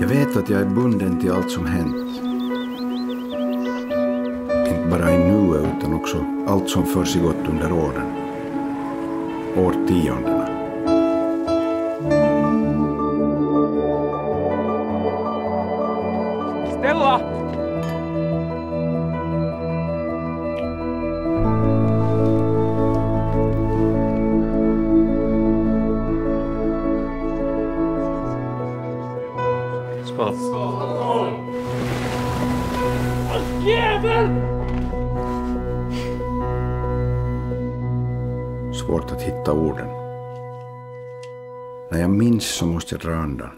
Jag vet att jag är bunden till allt som hänt. Inte bara i nuet utan också allt som försiggått under åren. Årtiondena. Stella! Skål. Skål! Jävel! Svårt att hitta orden. När jag minns så måste jag dra andan.